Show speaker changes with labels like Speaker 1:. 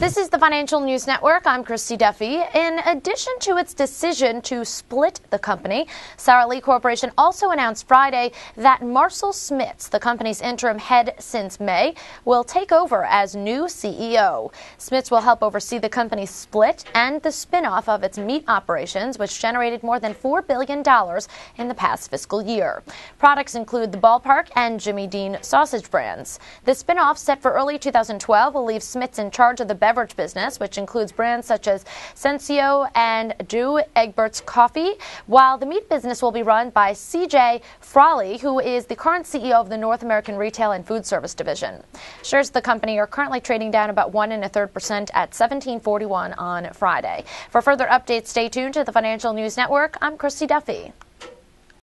Speaker 1: This is the Financial News Network. I'm Christy Duffy. In addition to its decision to split the company, Sara Lee Corporation also announced Friday that Marcel Smits, the company's interim head since May, will take over as new CEO. Smits will help oversee the company's split and the spinoff of its meat operations, which generated more than $4 billion in the past fiscal year. Products include the Ball Park and Jimmy Dean sausage brands. The spinoff, set for early 2012, will leave Smits in charge of the beverage business, which includes brands such as Senseo and Douwe Egberts Coffee, while the meat business will be run by CJ Fraleigh, who is the current CEO of the North American Retail and Food Service Division. Shares of the company are currently trading down about one and a third percent at 1741 on Friday. For further updates, stay tuned to the Financial News Network. I'm Christy Duffy.